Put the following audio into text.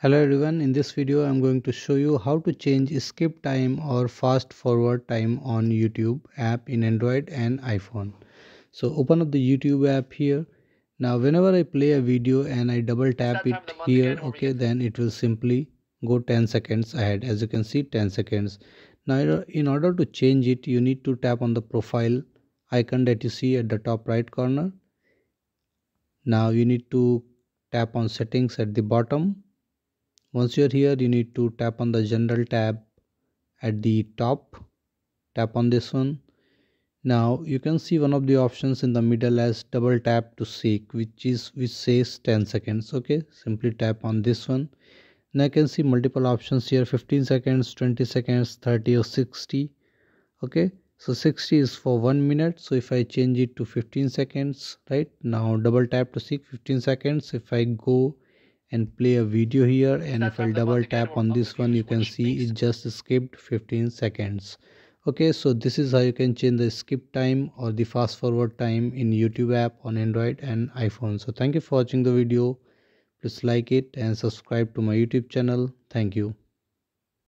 Hello everyone, in this video I'm going to show you how to change skip time or fast forward time on YouTube app in Android and iPhone. So open up the YouTube app here. Now whenever I play a video and I double tap it here, okay, then it will simply go 10 seconds ahead. As you can see 10 seconds. Now in order to change it, you need to tap on the profile icon that you see at the top right corner. Now you need to tap on settings at the bottom once you're here you need to tap on the general tab at the top. Tap on this one. Now you can see one of the options in the middle as double tap to seek which is which says 10 seconds. Okay simply tap on this one. Now I can see multiple options here. 15 seconds 20 seconds 30 or 60 okay so 60 is for one minute. So if i change it to 15 seconds right? Now double tap to seek 15 seconds. If i go and play a video here and if I double tap on this one you can see it just skipped 15 seconds. Okay so this is how you can change the skip time or the fast forward time in YouTube app on Android and iPhone. So thank you for watching the video. Please like it and subscribe to my YouTube channel. Thank you